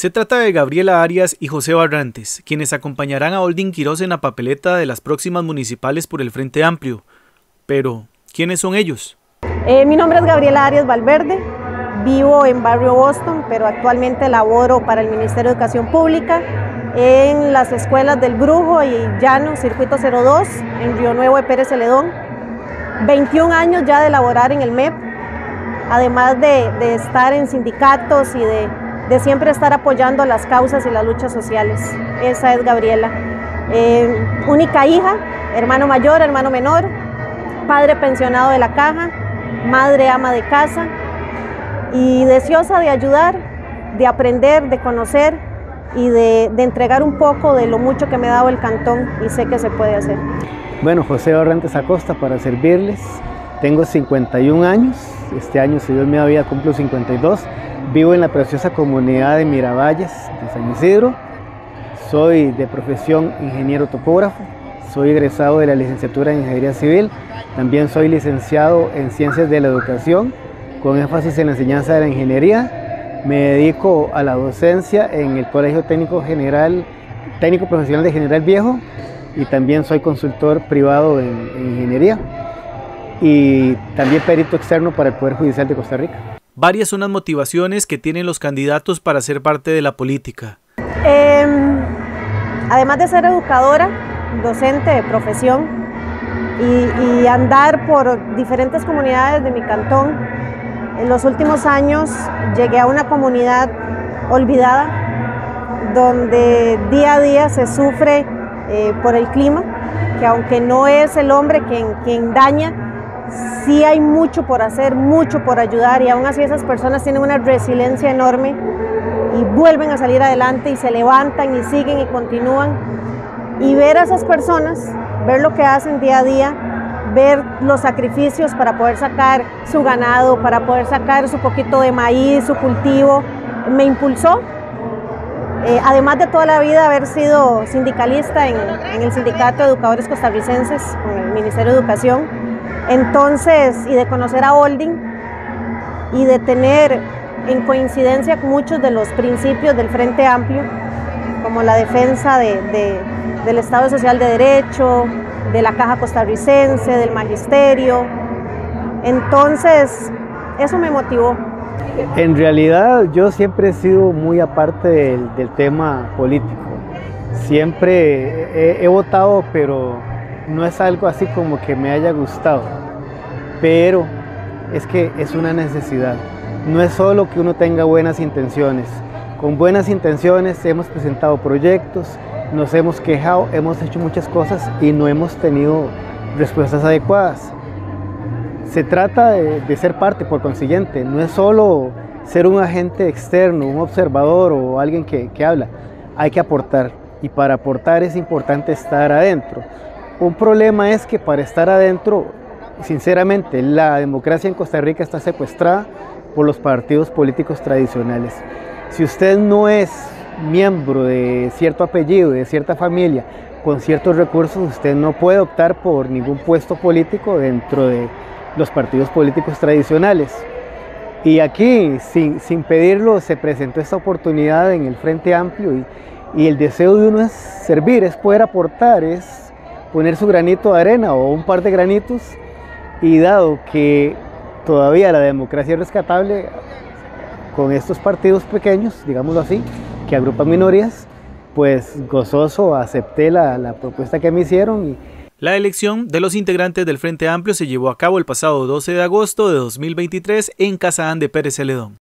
Se trata de Gabriela Arias y José Barrantes, quienes acompañarán a Oldin Quiroz en la papeleta de las próximas municipales por el Frente Amplio. Pero, ¿quiénes son ellos? Eh, mi nombre es Gabriela Arias Valverde, vivo en Barrio Boston, pero actualmente laboro para el Ministerio de Educación Pública en las escuelas del Brujo y Llano, Circuito 02, en Río Nuevo de Pérez Celedón. 21 años ya de laborar en el MEP, además de, de estar en sindicatos y de de siempre estar apoyando las causas y las luchas sociales. Esa es Gabriela. Eh, única hija, hermano mayor, hermano menor, padre pensionado de la caja, madre ama de casa y deseosa de ayudar, de aprender, de conocer y de, de, entregar un poco de lo mucho que me ha dado el cantón y sé que se puede hacer. Bueno, José Orrantes Acosta para servirles. Tengo 51 años, este año si Dios me da vida cumplo 52 Vivo en la preciosa comunidad de Miravalles, de San Isidro. Soy de profesión ingeniero topógrafo. Soy egresado de la licenciatura en Ingeniería Civil. También soy licenciado en Ciencias de la Educación, con énfasis en la enseñanza de la ingeniería. Me dedico a la docencia en el Colegio Técnico General, Técnico Profesional de General Viejo y también soy consultor privado en, en ingeniería y también perito externo para el Poder Judicial de Costa Rica. Varias son las motivaciones que tienen los candidatos para ser parte de la política. Eh, además de ser educadora, docente de profesión y, y, andar por diferentes comunidades de mi cantón, en los últimos años llegué a una comunidad olvidada donde día a día se sufre eh, por el clima, que aunque no es el hombre quien, quien daña, sí hay mucho por hacer, mucho por ayudar y aún así esas personas tienen una resiliencia enorme y vuelven a salir adelante y se levantan y siguen y continúan. Y ver a esas personas, ver lo que hacen día a día, ver los sacrificios para poder sacar su ganado, para poder sacar su poquito de maíz, su cultivo, me impulsó. Eh, además de toda la vida haber sido sindicalista en, en el Sindicato de Educadores Costarricenses con el Ministerio de Educación, entonces, y de conocer a Holding y de tener en coincidencia muchos de los principios del Frente Amplio, como la defensa de, de, del Estado Social de Derecho, de la Caja Costarricense, del Magisterio. Entonces, eso me motivó. En realidad, yo siempre he sido muy aparte del, tema político. Siempre he votado, pero no es algo así como que me haya gustado, pero es que es una necesidad. No es solo que uno tenga buenas intenciones. Con buenas intenciones hemos presentado proyectos, nos hemos quejado, hemos hecho muchas cosas y no hemos tenido respuestas adecuadas. Se trata de, ser parte, por consiguiente, no es solo ser un agente externo, un observador o alguien que, que habla, hay que aportar y para aportar es importante estar adentro. Un problema es que para estar adentro, sinceramente, la democracia en Costa Rica está secuestrada por los partidos políticos tradicionales. Si usted no es miembro de cierto apellido, de cierta familia, con ciertos recursos, usted no puede optar por ningún puesto político dentro de los partidos políticos tradicionales. Y aquí, sin, sin pedirlo, se presentó esta oportunidad en el Frente Amplio y, y el deseo de uno es servir, es poder aportar, es poner su granito de arena o un par de granitos y dado que todavía la democracia es rescatable con estos partidos pequeños, digámoslo así, que agrupan minorías, pues gozoso acepté la, la propuesta que me hicieron. Y... La elección de los integrantes del Frente Amplio se llevó a cabo el pasado 12 de agosto de 2023 en Casán de Pérez Celedón.